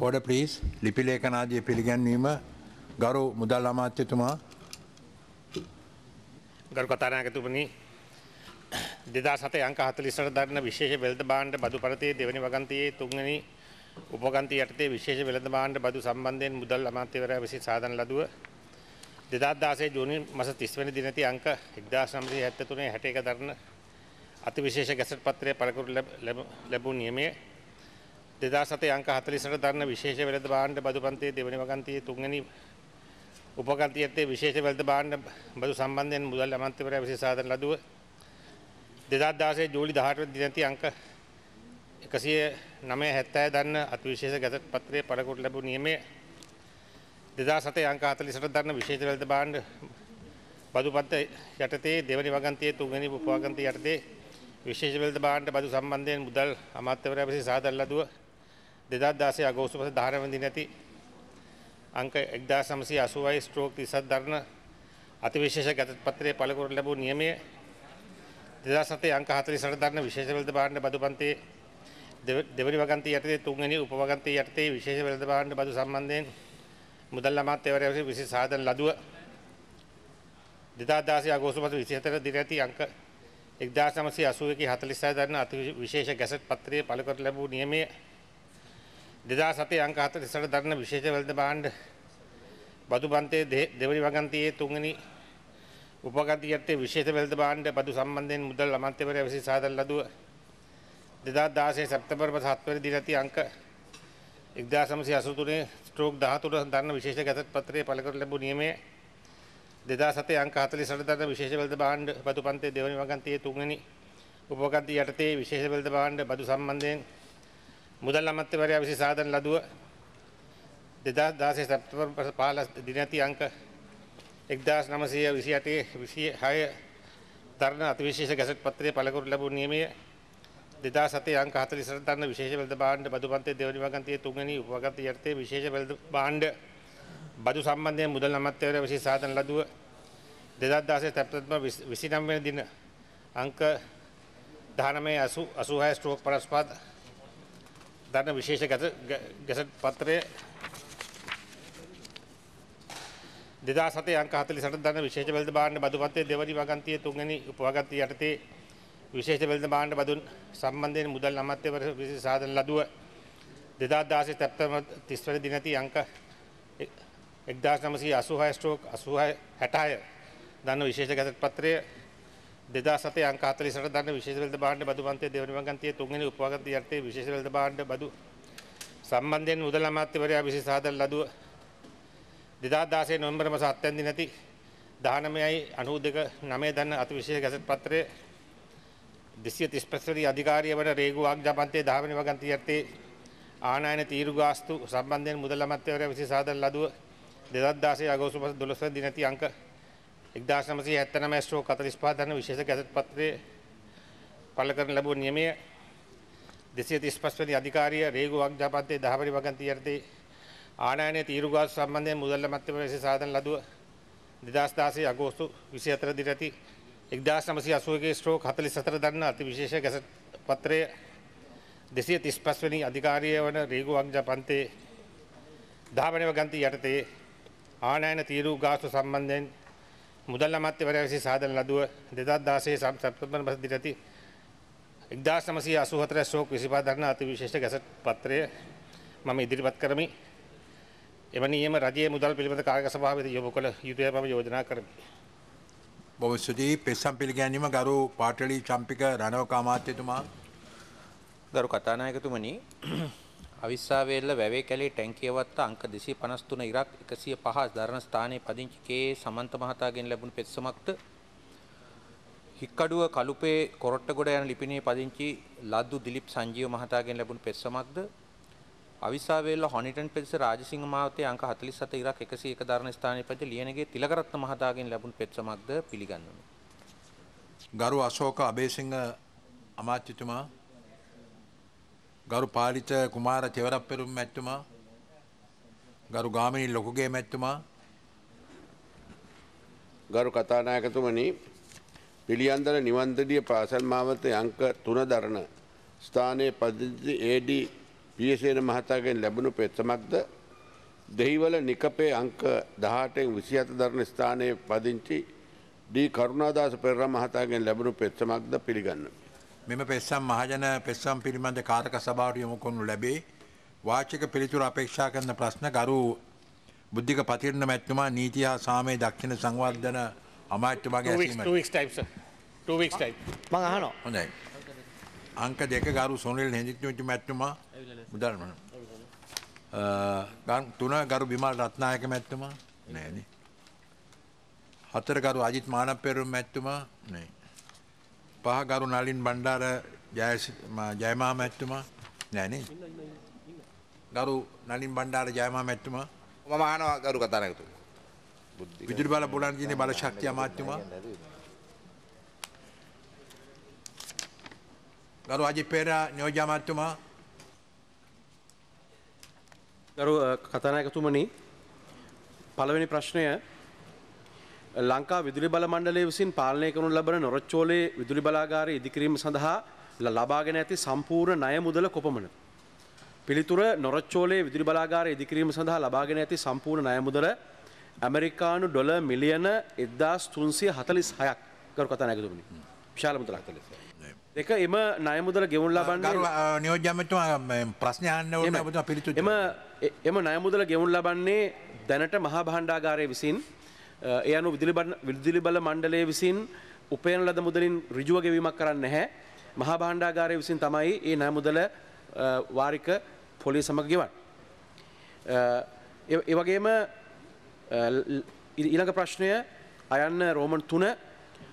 බොඩ පලිස් ලිපිලේඛනාදය පිළිගැන්වීම ගරු මුදල් අමාත්‍යතුමා ගරු කතානාගතුපනි දෙදා සත අංක හතලිස්සට දරන්න විශේෂ වෙළඳ බාණ්ඩ බදු පරතයේ දෙවනි වගන්තයේ තුන්ගනි උපගන්ති යටතේ විශේෂ වෙළඳ බාණ්ඩ බදු සම්බන්ධයෙන් මුදල් අමාත්‍යවරයා විසින් සාධන ලදුව. දෙදාත් දාසේ ජූනි මස තිස්වනි දිනති අංක එක්දාස් නම්සේ හැත්තතුනේ හැට එක දරන අති විශේෂ ගැසට පත්‍රය පළකුරු ලැබූ නියමේ 2007 අංක 40ට දරන විශේෂ වෙළඳ භාණ්ඩ බදු පන්තියේ දෙවැනි වගන්තියේ තුන්වැනි උපකන්ති ඇත්තේ විශේෂ වෙළඳ භාණ්ඩ බදු සම්බන්ධයෙන් මුදල් අමාත්‍යවරයා විශේෂ සාධන ලදුව 2016 ජූලි 18 වෙනි දිනති අංක 109.70 දන්න අතිවිශේෂ ගැසට් පත්‍රයේ පළකොට ලැබූ නියමයේ 2007 අංක 40ට දන්න විශේෂ වෙළඳ භාණ්ඩ බදුපත්ත යටතේ දෙවැනි වගන්තියේ තුන්වැනි උපවගන්තිය යටතේ විශේෂ වෙළඳ භාණ්ඩ බදු සම්බන්ධයෙන් මුදල් අමාත්‍යවරයා විසින් සාදර ලදුව 2016 අගෝස්තු මාස 19 වෙනි දිනදී අංක 1980 ස්ට්‍රෝක් 30ක් දරන අතිවිශේෂ ගැසට් පත්‍රයේ පළකුරු ලැබූ නියමය 2007 අංක 48 දරන විශේෂ වෙළඳ බාණ්ඩ බදු පන්තියේ දෙවනි වගන්තිය යටතේ තුන්වෙනි උපවගන්තිය යටතේ විශේෂ වෙළඳ බාණ්ඩ බදු සම්බන්ධයෙන් මුදල් අමාත්‍යවරයා විසින් විශේෂ සාධන ලදුව 2016 අගෝස්තු මාස 27 දින ඇති අංක 1981 46 දරන අති විශේෂ ගැසට් පත්‍රයේ පළකර ලැබූ නියමය 2007 අංක 48 දරන විශේෂ වෙළඳ බාණ්ඩ. බදු පන්තියේ දෙවනි වගන්තියේ තුන්වෙනි උපගන්තිය යටතේ විශේෂ වෙළඳ බාණ්ඩ බදු සම්බන්ධයෙන් මුදල් අමාත්‍යවරයා විසින් සාධන ලදුව. 2016 සැප්තැම්බර් මාස 7 වෙනි දින ඇති අංක 1983 ස්ට්‍රෝක් 13 දරන විශේෂ ගැසට් පත්‍රයේ පළකර ලැබූ නියමය. 2007 අංක 48 දරන විශේෂ වෙළඳ භාණ්ඩ බදු පන්තියේ දෙවනි වගන්තියේ තුන්වෙනි උපවගන්තිය යටතේ විශේෂ වෙළඳ භාණ්ඩ බදු සම්බන්ධයෙන් මුදල් අමාත්‍යවරයා විසින් සාධන ලදුව 2016 සැප්තැම්බර් 15 දින ඇති අංක 1928 26 දරන අතිවිශේෂ ගැසට් පත්‍රයේ පළකර ලැබූ නියමය 2007 අංක 40 දරන විශේෂ වෙළඳ භාණ්ඩ බදු පන්තියේ දෙවනි වගන්තියේ තුන්වෙනි උපවගන්තිය යටතේ විශේෂ වෙළඳ භාණ්ඩ බදු සම්බන්ධයෙන් මුදල් අමාත්‍යවරයා විසින් සාධන ලදුව 2016 සැප්තැම්බර් 29 වෙනි දින අංක 19 86 ස්ට්‍රෝක් 55 දරන විශේෂ ගැසට් පත්‍රයේ 2007 අංක 48 දරන විශේෂ වෙළඳ භාණ්ඩ බදු පන්තියේ දෙවනි වගන්තියේ තුන්වෙනි උපවගන්තිය යටතේ විශේෂ වෙළඳ භාණ්ඩ බදුන් සම්බන්ධයෙන් මුදල් අමාත්‍යවරයා විසින් සාධන ලදුව 2016 සැප්තැම්බර් 30 වෙනි දිනදී අංක 1986 ස්ට්‍රෝක් 86 66 දන්න විශේෂ ගැසට් පත්‍රය 2007 අංක 48 දන්න විශේෂ වෙළඳ භාණ්ඩ බදු පන්තියේ දෙවනි වගන්තියේ තුන්වෙනි උපවගන්තිය යටතේ විශේෂ වෙළඳ භාණ්ඩ බදු සම්බන්ධයෙන් මුදල් අමාත්‍යවරයා විසින් සාධන ලදුව 2016 නොවැම්බර් මාස 7 වෙනි දිනදී 19යි 92 9 දන්න අතිවිශේෂ ගැසට් පත්‍රය 235 වෙනි අධිකාරිය වන රේගු ආග්ජාපන්තයේ 10 වෙනි වගන්තිය යටතේ ආනයන තීරු ගාස්තු සම්බන්ධයෙන් මුදල් අමාත්‍යවරයා විසින් සාධන ලදුව 2016 අගෝස්තු මාස 12 වෙනි දිනදී අංක 1979 ස්ට්‍රෝක් 45 දන්න විශේෂ ගැසට් පත්‍රයේ පළ කරන ලැබූ නියමය 235 වෙනි අධිකාරිය රේගු ආග්ජාපන්තයේ 10 වෙනි වගන්තිය යටතේ ආනයනයේ තීරු ගාස්තු සම්බන්ධයෙන් මුදල් අමාත්‍යවරයා විසින් සාධන ලදුව 2016 අගෝස්තු 24 දිනදී 1981 ස්ට්‍රෝක් 44 දන්න අති විශේෂ ගැසට් පත්‍රයේ 235 වෙනි අධිකාරිය වන රේගු වංජා පන්තේ 10 වෙනි වගන්ති යටතේ ආනයන තීරු ගාස්තු සම්බන්ධයෙන් මුදල් අමාත්‍යවරයා විසින් සාධන ලදුව 2016 සැප්තැම්බර් මාස දිනදී 1984 ස්ට්‍රෝක් 25 දන්න අති විශේෂ ගැසට් පත්‍රය මම ඉදිරිපත් කරමි. එම නියම රජයේ මුදල් පිළිබඳ කාර්ය සභාවේ යොමු කළ යුතුය මම යෝජනා කරමි. බොහොම ස්තුතියි පෙස්සම් පිළිගැනීම ගරු පාටලි චම්පික රණවක අමාත්‍යතුමා ගරු කතානායකතුමනි අවිස්සාවේල්ල වැවේ කැලේ ටැංකියවත්ත අංක 253 ඉරක් 105 දරණ ස්ථානයේ පදිංචි කේ සමන්ත මහතාගෙන් ලැබුණු පෙත්සමක්ද? හික්කඩුව කලුපේ කොරට්ටගොඩ යන ලිපිනේ පදිංචි ලද්දු දිලිප් සංජීව මහතාගෙන් ලැබුණු පෙත්සමක්ද? අවිස්සාවේල්ල හොනිටන් පෙදෙස රාජසිංහ මාවතේ අංක 47 ඉරක් 101 දරණ ස්ථානයේ පදිංචි ලියනගේ තිලකරත්න මහතාගෙන් ලැබුණු පෙත්සමක්ද පිළිගන්වමි ගරු අශෝක අබේසිංහ අමාත්‍යතුමා ගරු පාලිත කුමාර තෙවරක් පෙරුම් මැත්තුමා ගරු ගාමිණී ලොකුගේ මැත්තුමා ගරු කතානායකතුමනි පිළියන්දර නිවන්දඩිය පාසල් මාවත අංක තුන දරන ස්ථානයේ පදිංචි AD පියසේන මහතාගෙන් ලැබුණු පෙත්සමක්ද දෙහිවල නිකපේ අංක දහටෙන් විසි අත දරණ ස්ථානයේ පදිංචි දී කරුණාදාස පෙරර මහතාගෙන් ලැබුණු පෙත්සමක්ද පිළිගන්න. මෙම පෙස්සම් මහජන පෙස්සම් පිළිබඳ කාරක සභාවට යොමු කරනු ලැබේ. වාචික පිළිතුර අපේක්ෂා කරන ප්‍රශ්න ගරු බුද්ධික පතිරණ මැත්තුමා නීති හා සාමය දක්ෂිණ සංවර්ධන. ටක් ටයි. මං අහනවා හොඳයි. අංක දෙක ගරු සොනිල් හෙදිත්නචි මැත්තුමා මුදල්මන. තුන ගරු බිමල් රත්නායක මැත්තුමා නෑන. හතර ගරු අජිත් මාන පෙරුම් මැත්තුමා නෑ. පහගරු නලින් බණ්ඩාර ජයමා මැත්තුමා නෑනේ. ගරු නලින් බණ්ඩාර ජයමා මැත්තුමා මම අහනවා ගරු කතානායකතුමා. විදුරි බල බුලන්ගින බල ශක්තිය අමාත්‍යමා ගරු අජි පේර නියෝජාමාත්‍යමා ගරු කතනායකතුමනි පළවෙනි ප්‍රශ්නය ලංකා විදුලි බල මණ්ඩලය විසින් පාලනය කරනු ලබන නොරච්චෝලේ විදුලි බලාගාරය ඉදිකිරීම සඳහා ලබාගෙන ඇති සම්පූර්ණ ණය මුදල කොපමණ. පිළිතුර නොරච්චෝලේ විදුලි බලාගාර ඉදිකිරීම සඳහා ලබාගෙන ඇති සම්පූර්ණ ණය මුදල ඇමරිකානු ඩොල මිලියන එද්දාස් තුන්සිය හතලිස් හයක්. කරු කතානායකතුමනි විශාල මුදලක් දෙක එම ණය මුදල ගෙවුන් ගරු ලබන්නේ නියෝජාමතුමා ප්‍රශ්නයන්න එම- එම එම ණයමුදල ගෙවුන් ලබන්නේ දැනට මහා භාණ්ඩාගාරය විසින් ඒ අනු විදුලි බල- විදුලි බල මණ්ඩලය විසින් උපයන ලද මුදලින් ඍජුව ගෙවීමක් කරන්න නැහැ. මහා භාණ්ඩාගාරය විසින් තමයි ඒ ණයමුදල අ, වාරික පොලිය සමග ගෙවන්නේ. අ, ඒ- ඒ වගේම අ, ල්- ඊළඟ ප්‍රශ්නය අයන්න රෝමන් තුන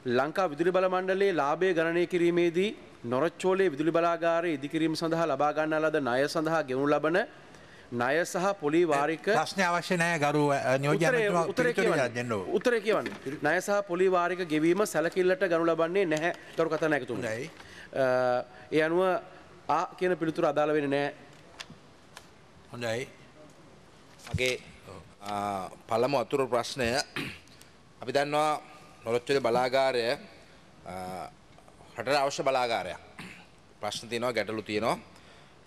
ලංකා විදුලි බල මණ්ඩලයේ ලාභය ගණනය කිරීමේදී නොරච්චෝලේ විදුලි බලාගාරය ඉදිකිරීම සඳහා ලබා ගන්නා ලද ණය සඳහා ගෙවනු ලබන ණය සහ පොලි වාරික ප්‍රශ්නය අවශ්‍ය නෑ ගරු උත්තරේ පිළිතුරු කියවන්න. ණය සහ පොලි වාරික ගෙවීම සැලකිල්ලට ගනු ලබන්නේ නැහැ. තොර කතා නැකතුම හොඳයි. ඒ අනුව ආ කියන පිළිතුර අදාළ වෙන්නේ නැහැ හොඳයි. මගේ පළමු අතුරු ප්‍රශ්නය අපි දන්නවා නොරොච්චල බලාගාරය රටට අවශ්‍ය බලාගාරයක්. ප්‍රශ්න තියෙනවා ගැටලු තියෙනවා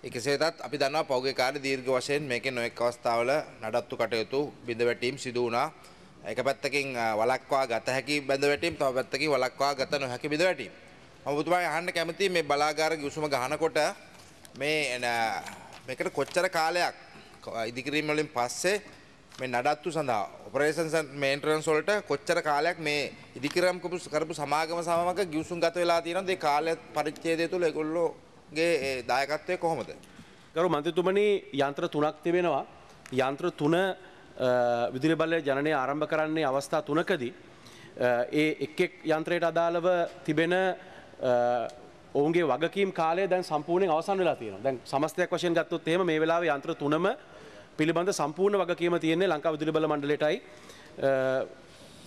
එකසේතත් අපි දන්නවා පෞගේ කාල දීර්ඝ වශයෙන් මේක නොෙක් අවස්ථාවල නඩත්තු කටයුතු බිඳ වැටීම් සිදු වුණා. එක පැත්තකින් ආ, වලක්වා ගත හැකි බැඳ වැටීම් තව පැත්තකින් වලක්වා ගත නොහැකි බිඳ වැටීම් මම ඔබතුමාගෙන් අහන්න කැමතියි මේ බලාගාර ගිවිසුම ගහනකොට මේ න- මේකට කොච්චර කාලයක් ඉදිකිරීම වලින් පස්සේ මේ නඩත්තු සඳහා ඔපරේෂන්ස් මේන්ටනන්ස් වලට කොච්චර කාලයක් මේ ඉදිකිරීම් කරපු කරපු සමාගම සමග ගිවිසුම් ගත වෙලා තියෙනවද? ඒ කාලය පරිච්ඡේදය තුළ ඒගොල්ලෝගේ ඒ දායකත්වය කොහොමද? ගරු මන්ත්‍රතුමනි යන්ත්‍ර තුනක් තිබෙනවා යන්ත්‍ර තුන විදුලි බලය ජනනය ආරම්භ කරන්නේ අවස්ථා තුනකදී ඒ එක් එක් යන්ත්‍රයට අදාළව තිබෙන ඔවුන්ගේ වගකීම් කාලය දැන් සම්පූර්ණයෙන් අවසන් වෙලා තියෙනවා. දැන් සමස්තයක් වශයෙන් ගත්තොත් එහෙම මේ වෙලාවේ යන්ත්‍ර තුනම පිළිබඳ සම්පූර්ණ වගකීම තියෙන්නේ ලංකා විදුලි බල මණ්ඩලයටයි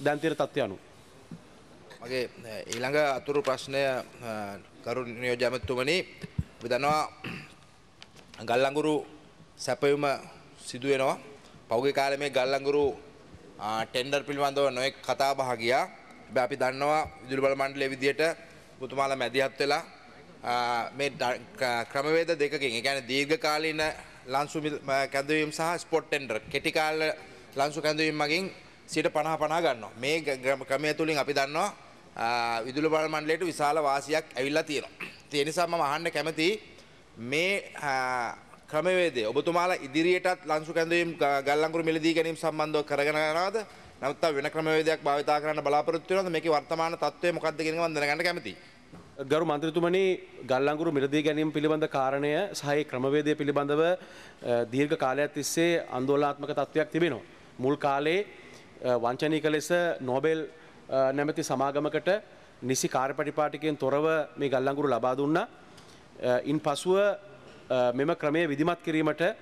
දැන් තියෙන තත්ත්වය අනුව. මගේ ඊළඟ අතුරු ප්‍රශ්නය ගරු නියෝජ්‍ය ඇමතිතුමනි අපි දන්නවා ගල්ලංගුරු සැපයුම සිදු වෙනවා පෞගේ කාලේ මේ ගල්ලංගුරු ආ, ටෙන්ඩර් පිළිබඳව නොයෙක් කතා බහ ගියා. හැබැයි අපි දන්නවා විදුලි බල මණ්ඩලයේ විදියට පුතුමාලා මැදිහත් වෙලා ආ, මේ ද- ක- ක්‍රමවේද දෙකකින් ඒ කියන්නේ දීර්ඝ කාලීන ලන්සු මිල- ම- කැඳවීම සහ ස්පොට් ටෙන්ඩර් කෙටි කාල ලන්සු කැඳවීම මගින් 50 50 ගන්නවා. මේ ග- ක්‍රම- ක්‍රමය තුලින් අපි දන්නවා ආ, විදුලි බල මණ්ඩලයට විශාල වාසියක් ඇවිල්ලා තියෙනවා. ඒ නිසා මම අහන්න කැමතියි මේ ආ, ක්‍රමවේදය. ඔබතුමාලා ඉදිරියටත් ලංසු කැඳවීම් ග- ගල්ලංගුරු මිලදී ගැනීම සම්බන්ධව කරගෙන යනවාද? නමුත් තව වෙන ක්‍රමවේදයක් භාවිතා කරන්න බලාපොරොත්තු වෙනවද? මේකේ වර්තමාන තත්ත්වය මොකක්ද කියන එක මම දැනගන්න කැමතියි. ගරු මන්ත්‍රතුමනි ගල්ලංගුරු මිලදී ගැනීම පිළිබඳ කාරණය සහහි ක්‍රමවේදය පිළිබඳව අ, දීර්ඝ කාලයක් තිස්සේ අන්දෝලාත්මක තත්ත්වයක් තිබෙනවා. මුල් කාලේ අ, වංචනීක ලෙස නෝබෙල් අ, නැමැති සමාගමකට නිසි කාර්පටිපාටිකයෙන් තොරව මේ ගල්ලංගුරු ලබා දුන්නා. අ, ඉන් පසුව අ, මෙම ක්‍රමය විදිමත් කිරීමට අ,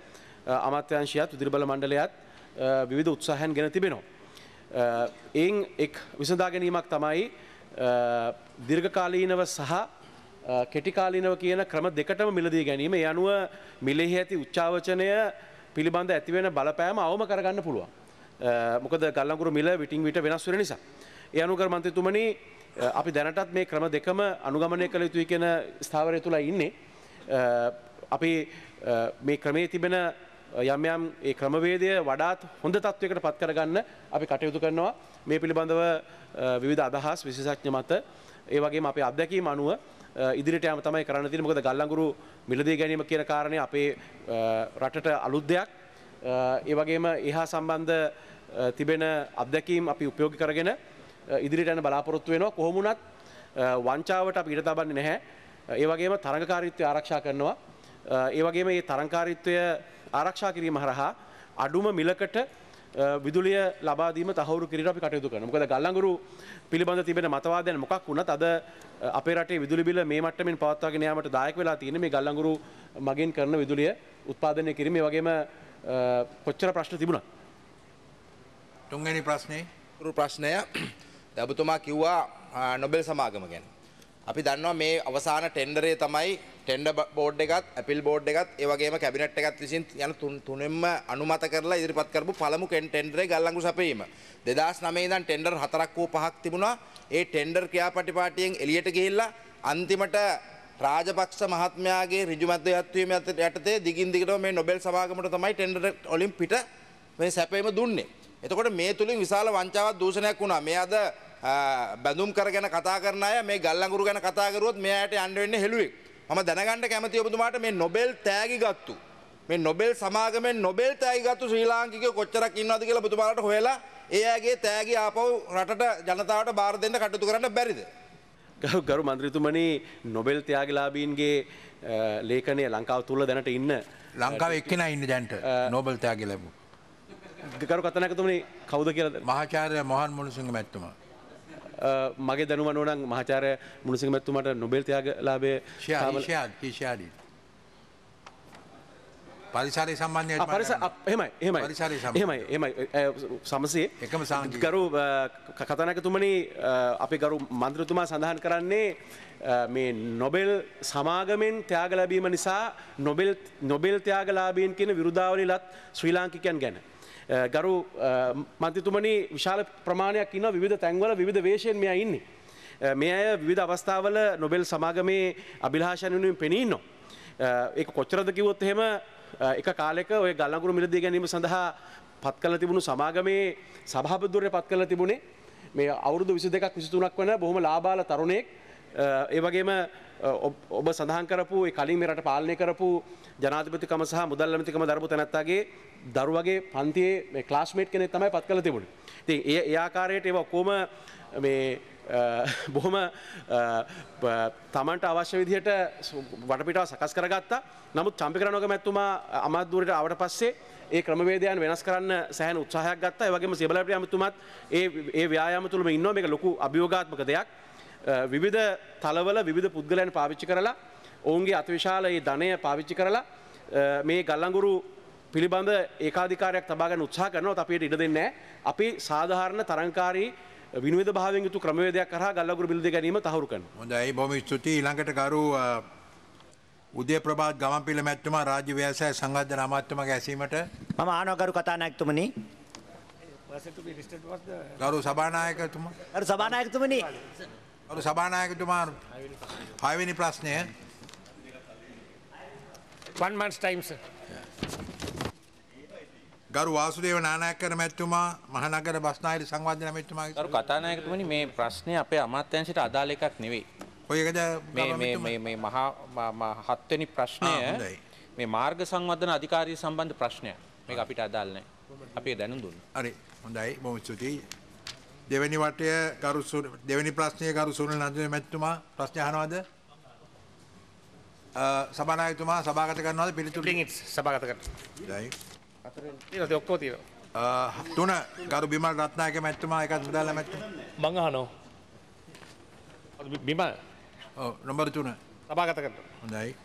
අමාත්‍යංශයත් විදිරිබල මණ්ඩලයත් අ, විවිධ උත්සාහයන් ගෙන තිබෙනවා. එයින් එක් විසඳා ගැනීමක් තමයි අ, දීර්ඝකාලීනව සහ අ, කෙටිකාලීනව කියන ක්‍රම දෙකටම මිලදී ගැනීම ඒ අනුව මිලෙහි ඇති උච්චාවචනය පිළිබඳ ඇතිවෙන බලපෑම අවම කරගන්න පුළුවන්. අ, මොකද ගල්ලංගුරු මිල විටින් විට වෙනස් වෙන නිසා. ඒ අනුකර මන්ත්‍රතුමනි අ, අපි දැනටත් මේ ක්‍රම දෙකම අනුගමනය කළ යුතුයි කියන ස්ථාවරය තුළ ඉන්නේ. අ, අපි අ, මේ ක්‍රමේ තිබෙන යම් යම් ඒ ක්‍රමවේදය වඩාත් හොඳ තත්වයකට පත් කරගන්න අපි කටයුතු කරනවා. මේ පිළිබඳව අ, විවිධ අදහස් විශේෂඥ මත ඒ වගේම අපේ අත්දැකීම් අනුව අ, ඉදිරියට යම තමයි කරන්න තියෙන්නේ. මොකද ගල්ලංගුරු මිලදී ගැනීම කියන කාරණය අපේ අ, රටට අලුත් දෙයක්. අ, ඒ වගේම එහා සම්බන්ධ අ, තිබෙන අත්දැකීම් අපි උපයෝගි කරගෙන අ, ඉදිරියට යන බලාපොරොත්තු වෙනවා. කොහොමුණත් වංචාවට අපි ඉඩ තබන්නේ නැහැ. ඒ වගේම තරඟකාරීත්වය ආරක්ෂා කරනවා. ඒ වගේම මේ තරංකාරීත්වය ආරක්ෂා කිරීම හරහා අඩුම මිලකට විදුලිය ලබාදීම තහවුරු කිරීම අපි කටයුතු කරනවා. මොකද ගල්ලංගුරු පිළිබඳ තිබෙන මතවාදයන් මොකක් වුණත් අද අපේ රටේ විදුලි බිල මේ මට්ටමින් පවත්වාගෙන යාමට දායක වෙලා තියෙන්නේ මේ ගල්ලංගුරු මගින් කරන විදුලිය උත්පාදනය කිරීම. ඒ වගේම කොච්චර ප්‍රශ්න තිබුණා. තුන්ගනි ප්‍රශ්නය රු ප්‍රශ්නය දැබතුමා කිව්වා ආ, නොබෙල් සමාගම ගැන. අපි දන්නවා මේ අවසාන ටෙන්ඩරේ තමයි ටෙන්ඩ බෝඩ් එකත් ඇපිල් බෝඩ් එකත් ඒවගේම කැබිනට් එකත් විසින් යන තුන්- තුනෙන්ම අනුමත කරලා ඉදිරිපත් කරපු පළමු කෙන් ටෙන්ඩරේ ගල්ලංගු සැපීම. දෙදස් නමේදන් ටෙන්ඩර් හතරක් වූ පහක් තිබුණා ඒ ටෙන්ඩර් ක්‍රියාපටිපාටියෙන් එලියට ගිහිල්ලා අන්තිමට රාජපක්ෂ මහත්මයාගේ රිජුමත්වයත්වීම යටතේ දිගින් දිගට මේ නොබෙල් සමාගමට තමයි ටෙන්ඩර් ඔලින් පිට මේ සැපේම දුන්නේ. එතකොට මේ තුළින් විශාල වංචාවත් දූෂණයක් වුණා මේ අද බැඳුම් කරගෙන කතා කරන අය මේ ගල්ලංගුරු ගැන කතා කරුවොත් මෙයාට යන්න වෙන්නේ හෙළුවෙක්. මම දැනගන්න කැමති ඔබතුමාට මේ නොබෙල් තෑගි ගත්තු. මේ නොබෙල් සමාගමෙන් නොබෙල් තෑගි ගත්තු ශ්‍රී ලාංකිකයෝ කොච්චරක් ඉන්නවද කියලා ඔබතුමාලට හොයලා ඒ අයගේ තෑගි ආපහු රටට ජනතාවට බාර දෙන්න කටයුතු කරන්න බැරිද? ගරු මන්ත්‍රතුමනි නොබෙල් ත්‍යාගලාබීන්ගේ ලේඛනය ලංකාව තුළ දැනට ඉන්න ලංකාව එක්කෙන ඉන්න දැන්ට නෝබල් තයාග ලැබූ. ගරු කතනකතුමනි කවුද කියලද මහාචාරය මොහන් මුණුසිංහ මැත්තුමා. මගේ දැනුම නොනන් මහාචාරය මුණසිංහ මැත්තුමට නොබෙල් ත්‍යාගලාබය ශයාද කිෂයාදී. පරිසරය සම්බන්ධය පරිස එහෙමයි එහෙමයි පරිසරය. එහෙමයි එහෙමයි සමසේ එකම. ගරු කතනකතුමනි අපි ගරු මන්ත්‍රතුමා සඳහන් කරන්නේ මේ නොබෙල් සමාගමෙන් ත්‍යාග ලැබීම නිසා නොබෙල් නොබෙල් ත්‍යාගලාබීන් කියන විරුදාවලිලත් ශ්‍රී ලාංකිකයන් ගැන. අ, ගරු අ, මන්ත්‍රතුමනි විශාල ප්‍රමාණයක් ඉන්න විධ තැන්වල විධ වේශයෙන් මෙයා ඉන්නේ. අ, මේ අය විධ අවස්ථාවල නොබෙල් සමාගමේ අභිලාෂණනුවෙන් පෙනීන්නො. ඒක කොච්චරද කිවොත් එහෙම අ, එක කාලෙක ඔය ගල්ලගුරු මිලදී ගැනීම සඳහා පත් කල තිබුණු සමාගමේ සභාපදුරය පත් කල තිබුණේ මේ අවුරුදු විසි දෙකක් විසිතුනක් වන බොහොම ලාබාල තරුණෙක් අ, ඒ වගේම අ, ඔබ- ඔබ සඳහන් කරපු ඒ කලින් මේ රට පාලනය කරපු ජනාධිපතිකම සහ මුදල් ඇමතිකම දරපු තැනැත්තාගේ දරුවගේ පන්තියේ මේ ක්ලාස්මේට් කෙනෙක් තමයි පත් කළ තිබුණේ. ඉතින් ඒ ඒ ආකාරයට ඒවා ඔක්කොම මේ අ, බොහොම අ, ප- තමන්ට අවශ්‍ය විදිහට වටපිටාව සකස් කරගත්තා. නමුත් චම්පිකරනෝක මැත්තුමා අමාත්දුවරට අවට පස්සේ ඒ ක්‍රමවේදයන් වෙනස් කරන්න සෑහන උත්සාහයක් ගත්තා. ඒ වගේම සිබලට ඇමතුමත් ඒ ඒ ව්‍යායාම තුළම ඉන්නවා. මේක ලොකු අභියෝගාත්මක දෙයක්. අ, විවිධ තලවල විවිධ පුද්ගලයන් පාවිච්චි කරලා ඔවුන්ගේ අතිවිශාල ඒ ධනය පාවිච්චි කරලා මේ ගල්ලංගුරු පිළිබඳ ඒකාධිකාරයක් තබාගන්න උත්සාහ කරනවත් අපිට ඉඩ දෙන්නේ නැහැ. අපි සාධාරණ තරංකාරී විනිවිධ භාවයෙන් යුතු ක්‍රමවේදයක් කරා ගල්ලගුරු බිල්ද ගැනීම තහවුරු කරනවා. හොඳයි බොම ස්තුතියි. ඊළඟට කරු අ, උදේ ප්‍රභාත් ගමන්පිල මැත්තුමා රාජ්‍ය ව්‍යවසාය සංවර්ධන අමාත්‍යමගේ ඇසීමට. මම ආනෝකරු කතානායකතුමනි. ගරු සභානායකතුමා. අර සභානායකතුමනි ගරු සභානායකතුමා පයවෙනි ප්‍රශ්නය one month's time sir. ගරු වාසුදේව නානායකර මැත්තුමා මහනගර බස්නාහිර සංවර්ධන මැත්තුමාගේ ගරු කතානායකතුමනි මේ ප්‍රශ්නය අපේ අමාත්‍යංශයට අදාළ එකක් නෙවෙයි. කොයකද මේ මේ මේ මේ මහා ම- ම- හත්වෙනි ප්‍රශ්නය. මේ මාර්ග සංවර්ධන අධිකාරී සම්බන්ධ ප්‍රශ්නයක්. මේක අපිට අදාළ නැහැ. අපි දැනුම් දුන්නා. හරි හොඳයි බොම ස්තුතියි දෙවැනි වටය ගරු දෙවැනි ප්‍රශ්නය ගරු සුනල් නන්දන මැත්තුමා ප්‍රශ්න අහනවාද සභානායකතුමා සභාගත කරනවාද පිළිතුරු සභාගත කරන්න. හොඳයි. තියෙනවා ඔක්කොම තියෙනවා. අ, තුන ගරු බිමල් රත්නායක මැත්තුමා එකත් මුදල්ල මැත්තුම මං අහනවා. බිම නොබර තුන සභාගත කරන්න. හොඳයි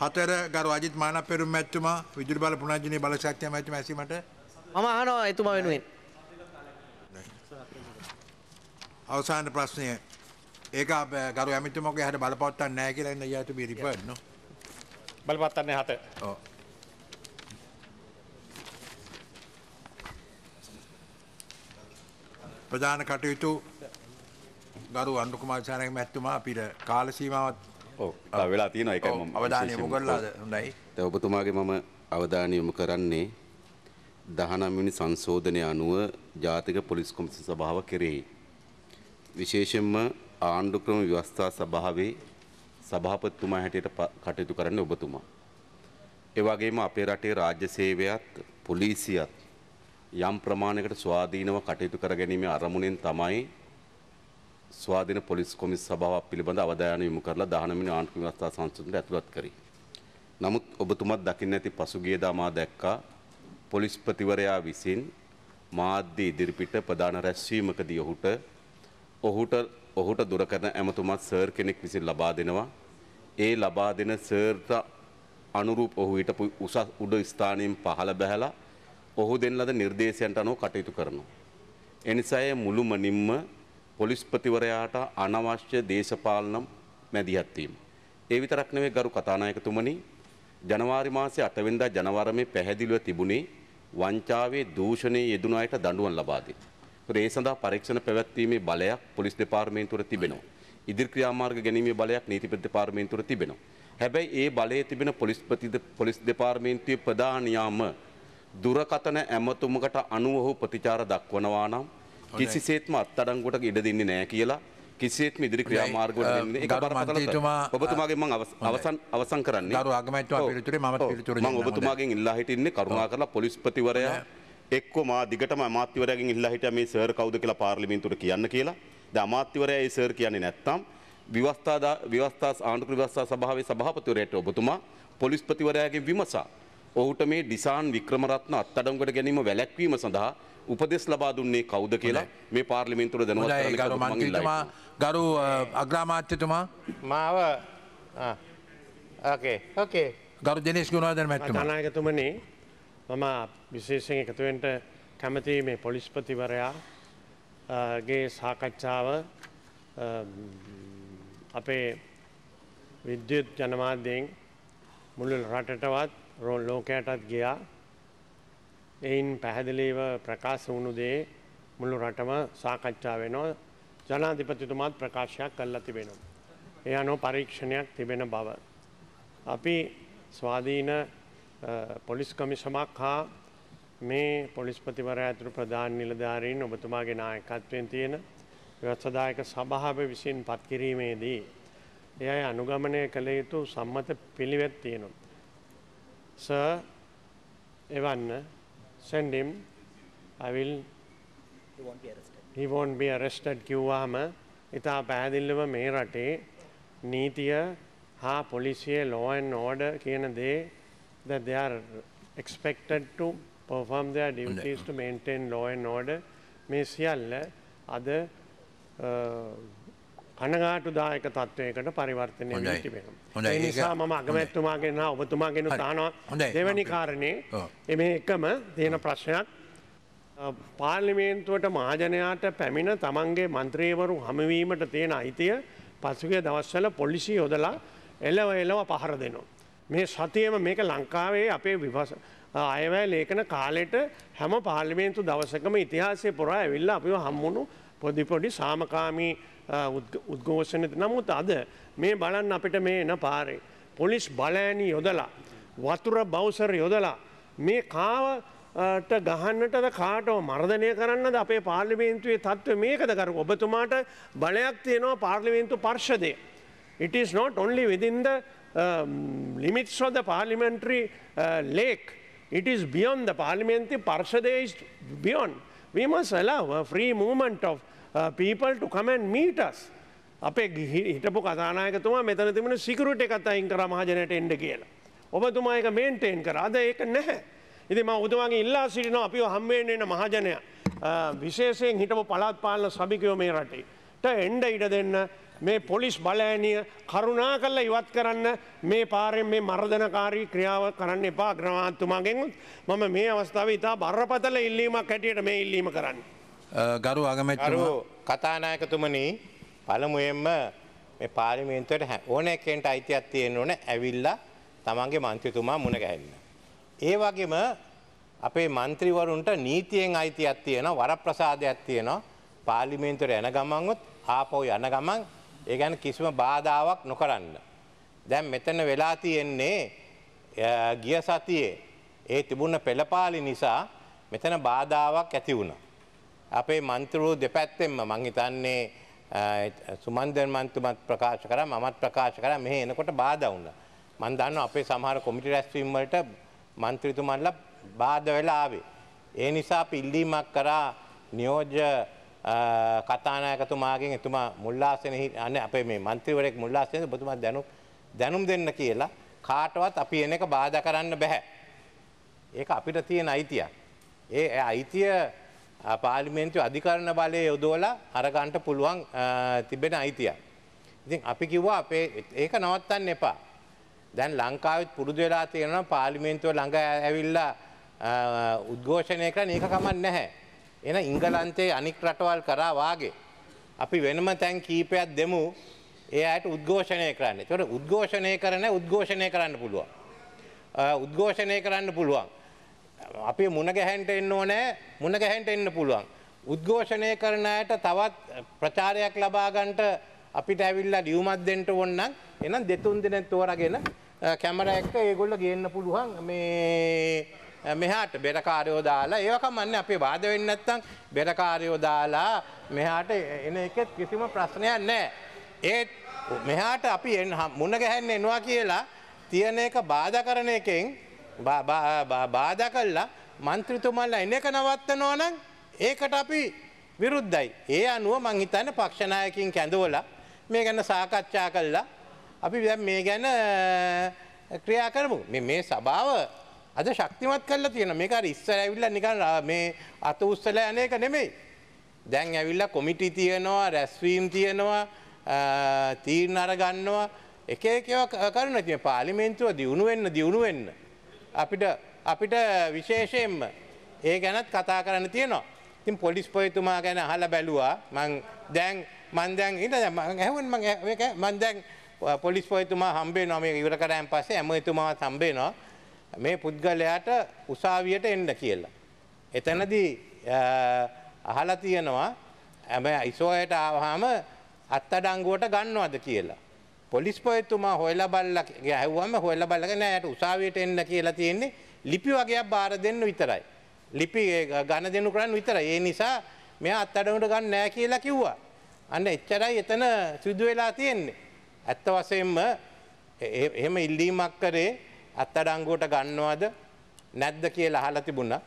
හතර ගරු අජිත් මාන පෙරුම් මැත්තුමා විදුරි බල පුනජනය බලශක්තිය මැති ඇසීමට මම අහනවා එතුමා වෙනුවෙන් අවසාන ප්‍රශ්නය. ඒක ගරු ඇමිතුමගේ හට බලපවත්තන්න නෑ කියලන්න යතු බිරිපට නො. බලපත්තන්නේ හත. ප්‍රධාන කටයුතු ගරු අන්ඩුකුමාචානක මැත්තුමා අපිට කාල සීමාවත් ඔව්. තව වෙලා ඒකයි මම අවධානය කරලාද හොඳයි. දැන් ඔබතුමාගේ මම අවධානය යොමු කරන්නේ 19 වෙනි සංශෝධනය අනුව ජාතික පොලිස් කොමිසම සභාව කෙරෙහි විශේෂයෙන්ම ආණ්ඩුක්‍රම ව්‍යවස්ථා සභාවේ සභාපතිතුමා හැටියට ප- කටයුතු කරන්නේ ඔබතුමා. ඒ වගේම අපේ රටේ රාජ්‍ය සේවයත් පොලිසියත් යම් ප්‍රමාණයකට ස්වාධීනව කටයුතු කර ගැනීමේ අරමුණෙන් තමයි ස්වාධීන පොලිස් කොමිස් සභාවක් පිළිබඳ අවධානය යොමු කරලා 19 වෙනි ආණ්ඩුක්‍රම ව්‍යවස්ථා සංශෝධනයට ඇතුළත් කරේ. නමුත් ඔබතුමත් දකින්න ඇති පසුගියදා මා දැක්කා පොලිස්පතිවරයා විසින් මාධ්‍ය ඉදිරිපිට ප්‍රධාන රැස්වීමකදී ඔහුට ඔහුට ඔහුට දුරකරන ඇමතුමත් සර් කෙනෙක් විසින් ලබා දෙනවා. ඒ ලබා දෙන සර්ට අනුරූප ඔහු හිටපු උසස් උඩ ස්ථානයෙන් පහළ බැහැලා ඔහු දෙන ලද නිර්දේශයන්ට අනුව කටයුතු කරනවා. එනිසා එය මුළුමනින්ම පොලිස්පතිවරයාට අනවශ්‍ය දේශපාලන මැදිහත්වීම. ඒ විතරක් නෙවෙයි ගරු කතානායකතුමනි ජනවාරි මාසේ 8 වෙනිදා ජනවරමේ පැහැදිලිව තිබුණේ වංචාවේ දූෂණයේ යෙදුණු අයට දඬුවම් ලබා දෙන්න. ඒ සඳහා පරීක්ෂණ පැවැත්වීමේ බලයක් පොලිස් දෙපාර්තමේන්තුවට තිබෙනවා. ඉදිරි ක්‍රියාමාර්ග ගැනීමේ බලයක් නීතිපති දෙපාර්තමේන්තුවට තිබෙනවා. හැබැයි ඒ බලයේ තිබෙන පොලිස්පති පොලිස් දෙපාර්තමේන්තුවේ ප්‍රධාන යාම දුරකතන ඇමතුමකට අනුව ඔහු ප්‍රතිචාර දක්වනවා නම් කිසිසේත්ම අත්අඩංගුවට ඉඩ දෙන්නේ නැහැ කියලා කිසිසේත්ම ඉදිරි ක්‍රියාමාර්ගවල ඔබතුමාගේ මම හොඳයි. අවසන් අවසන් කරන්නේ අගමැතිතුමා ඔව්. පිළිතුරේ ඔව්. පිළිතුර මම. ඔබතුමාගෙන් ඉල්ලා හිටින්නේ කරුණා කරලා පොලිස්පතිවරයා එක්කෝ මා දිගටම අමාත්‍යවරයාගෙන් ඉල්ලා හිටියා මේ සර් කවුද කියලා පාර්ලිමේන්තුවට කියන්න කියලා. දැන් අමාත්‍යවරයා ඒ සර් කියන්නේ නැත්තම් විවස්ථා විවස්ථා ආණ්ඩුක්‍රම විවස්ථා සභාවේ සභාපතිවරයාට ඔබතුමා පොලිස්පතිවරයාගෙන් විමසා ඔහුට මේ ඩිසාන් වික්‍රමරත්න අත්අඩංගුවට ගැනීම වැළැක්වීම සඳහා උපදෙස් ලබා දුන්නේ කවුද කියලා මේ පාර්ලිමේන්තුවට දැනුවත් කරන්න ගරු කියලා. ගරු අග්‍රාමාත්‍යතුමා මාව ඕකේ ඕකේ ගරු ජෙනස් ගුණවර්ධන මැතිතුමා කතානායකතුමනි මම විශේෂයෙන් එකතුවෙන්ට කැමති මේ පොලිස්පතිවරයා අ, ගේ සාකච්ඡාව අම්, අපේ විද්‍යුත් ජනමාධ්‍යයෙන් මුළු රටටවත් රෝ ලෝකයටත් ගියා එයින් පැහැදිලිව ප්‍රකාශ වුණු දේ මුළු රටම සාකච්ඡා වෙනවා ජනාධිපතිතුමාත් ප්‍රකාශයක් කල්ලා තිබෙනවා. ඒ අනෝ පරීක්ෂණයක් තිබෙන බව. අපි ස්වාධීන අ, පොලිස් කමිසමක් හා මේ පොලිස්පතිවර ඇතුරු ප්‍රධාන නිලධාරීන් ඔබතුමාගේ නායකත්වයෙන් තියෙන ව්‍යවස්ථදායක සභාව විසින් පත්කිරීමේදී එය අනුගමනය කළ යුතු සම්මත පිළිවෙත් තියෙනවා. ස එවන්න will he won't be arrested කිව්වාම ඉතා පැහැදිල්ලව මේ රටේ නීතිය හා පොලිසිය and order කියන දේ that they are expected to perform their duties to maintain law and order මේ සියල්ල අද කනගාටුදායක තත්ත්වයකට පරිවර්තනය. වී තිබෙනවා. ඒ නිසා මම අගමැත්තුමාගෙන හා ඔබතුමාගෙන හොඳයි. දෙවැනි කාරණේ. එම එකම තියෙන ප්‍රශ්නයක් පාර්ලිමේන්තුවට මහජනයාට පැමිණ තමන්ගේ මන්ත්‍රීවරු හමවීමට තියෙන අයිතිය පසුගිය දවස්වල පොලිසි යොදලා එලව එලව පහර දෙනවා. මේ සතියම මේක ලංකාවේ අපේ විවස අයවැය ලේකන කාලෙට හැම පාර්ලිමේන්තු දවසකම ඉතිහාසය පුරා ඇවිල්ලා අපිව හම්මුණු පොඩිපොඩි සාමකාමී උද්ඝෝෂණත නමුත් අද මේ බලන්න අපිට මේ එන පාරේ. පොලිස් බලෑනි යොදලා වතුර බෞසර යොදලා මේ කාවට ගහන්නටද කාටව මර්ධනය කරන්නද අපේ පාර්ලිමේන්තුවේ තත්ව මේකද කරු ඔබතුමාට බලයක් තියෙනවා පාර්ලිමේන්තු පර්ෂදය. It is not only within the um, Um, limits of the parliamentary uh, lake. It is beyond the parliamentary parshade is beyond. We must allow a free movement of uh, people to come and meet us. අපේ ගිහි- හිටපු කතානායකතුමා මෙතන තිබෙන සිකරුට එකත් අයින් කර මහජනයට එන්ඩ කියලා. ඔබතුමා එක මේන්ටේන් කර අද ඒක නැහැ. ඉති ම උතුමාගේ ඉල්ලා සිටිනවා අපිව හම්බේෙන් එන මහජනය අ, විශේෂයෙන් හිටපු පළත් පාලන සභිකයෝ මේ රටේ. ට එන්ඩ ඉඩ දෙන්න මේ පොලිස් බලෑනිය කරුණා කල්ල ඉවත් කරන්න මේ පාරෙන් මේ මර්ධනකාරී ක්‍රියාව කරන්න එපා ග්‍රමාත්තුමාගෙන්ුත් මම මේ අවස්ථාව ඉතා බරපතල ඉල්ලීමක් හැටියට මේ ඉල්ලීම කරන්න. ගරු අගමැතිතුමා අරු කතානායකතුමනි පළමුුවෙන්ම මේ පාලිමේන්තුවට හැ- ඕන එකෙන්ට අයිතියක් තියෙන ඕන ඇවිල්ලා තමන්ගේ මන්ත්‍රතුමා මුණ ගැහෙන්න. ඒ වගේම අපේ මන්ත්‍රීවරුන්ට නීතියෙන් අයිතියක් තියෙන වර ප්‍රසාදයක් තියෙනවා පාලිමේන්තුවට යන ගමන්ගොත් ආපව් යන ගමන් ඒ ගැන කිසිම බාධාවක් නොකරන්න. දැන් මෙතන වෙලා තියෙන්නේ අ, ගිය සතියේ ඒ තිබුණ පෙළපාලි නිසා මෙතන බාධාවක් ඇති වුණා. අපේ මන්ත්‍රූ දෙපැත්තෙන්ම මං හිතන්නේ අ, සුමන්දර් මන්තුමත් ප්‍රකාශ කරා මමත් ප්‍රකාශ කරා මෙහෙ එනකොට බාධා වුණා. මම දන්නවා අපේ සමහර කොමිටි රැස්වීම් වලට මන්ත්‍රීතුමන්ලා බාධා වෙලා ආවේ. ඒ නිසා අපි ඉල්ලීමක් කරා නියෝජ්‍ය අ, කතානායකතුමාගෙන් එතුමා මුල්ලාසන අන්න අපේ මේ මන්ත්‍රීවරයෙක් මුල්ලාසන ඔබතුමා දැනුම් දැනුම් දෙන්න කියලා කාටවත් අපි එන එක බාධා කරන්න බෑ. ඒක අපිට තියෙන අයිතියක්. ඒ ඒ අයිතිය අ, පාර්ලිමේන්තුවේ අධිකරණ බලය යොදවලා අරගන්ට පුළුවන් අ, තිබෙන අයිතියක්. ඉතින් අපි කිව්වා අපේ ඒක නවත්තන්න එපා. දැන් ලංකාවෙත් පුරුදු වෙලා තියෙනවා පාර්ලිමේන්තුව ළඟ ඇවිල්ලා අ, උද්ඝෝෂණය කරන ඒක කමක් නැහැ. එන ඉංගලන්තයේ අනික් රටවල් කරා වාගේ අපි වෙනම තැන් කීපයක් දෙමු ඒ අයට උද්ඝෝෂණය කරන්න. ඒතකොට උද්ඝෝෂණය කරන උද්ඝෝෂණය කරන්න පුළුවන්. අ, උද්ඝෝෂණය කරන්න පුළුවන්. අපි මුණ ගැහෙන්ට එන්න ඕනෑ මුණ ගැහෙන්ට එන්න පුළුවන්. උද්ඝෝෂණය කරන අයට තවත් ප්‍රචාරයක් ලබාගන්ට අපිට ඇවිල්ලා ලියුමත් දෙන්ට ඔන්න එනම් දෙතුන් දෙන තෝරගෙන කැමර එක්ක ඒගොල්ල ගන්න පුළුවන් මේ මෙහාට බෙරකාරයෝ දාලා ඒකමන්න අපේ වාද වෙන්න නැත්තම් බෙරකාරයෝ දාලා මෙහාට එන එකෙත් කිසිම ප්‍රශ්නයක් නෑ. ඒත් මෙහාට අපි එන්න මුණ ගැහැන්න එනවා කියලා තියන එක බාධ කරන එකෙන් බාධ කල්ලා මන්ත්‍රතුමල්ල එන එක නවත්තනවා නම් ඒකට අපි විරුද්ධයි. ඒ අනුව මංහිතන්න පක්ෂණයකින් කැඳවල මේ ගැන සාකච්ඡා කල්ලා අපි දැන් මේ ගැන ක්‍රියා කරමු මේ සභාව අද ශක්තිමත් කල්ල තියෙන මේක ඉස්සර ඇවිල්ල නිකන් මේ අත උස්සල යන එක නෙමෙයි. දැන් ඇවිල්ල කොමිටි තියෙනවා රැස්වීම් තියෙනවා තීරණ අරගන්නවා. එක එකව කරන තිය පාලිමේන්තුව දියුණු වෙන්න දියුණු වෙන්න. අපිට අපිට විශේෂයෙන්ම ඒ ගැනත් කතා කරන්න තියෙනවා. තින් පොලිස් පොයතුමා ගැන අහල බැලුවා. මං දැන් මන්දැන් ඉට ඇහුවන් මන්දැන් පොලිස් පොයතුමා හම්බේ නොම ඉවර කරයන් පස්සේ ඇමතුමාව තම්බේ නවා මේ පුද්ගලයාට උසාවියට එන්න කියලා. එතනදී අහල තියෙනවා ඇම ඉසෝයට ආවහාම අත්තඩංගුවට ගන්නවද කියලා. පොලිස් පොයතුමා හොයල බල්ලගේ ඇහවම හොයල බල්ලගෙන යට උසාවියට එන්න කියලා තියෙන්නේ ලිපි වගේ බාර දෙන්න විතරයි. ලිපි ගණ දෙනු කරන්න විතර ඒ නිසා මෙ අත්තඩමට ගන්න නෑ කියලා කිව්වා. අන්න එච්චරයි එතන සිදු වෙලා තියෙන්නේ. ඇත්ත වසයෙන්ම එහෙම ඉල්ලීමක් කරේ අත්තඩංගුවට ගන්නවාද නැද්ද කියලා අහලා තිබුණ.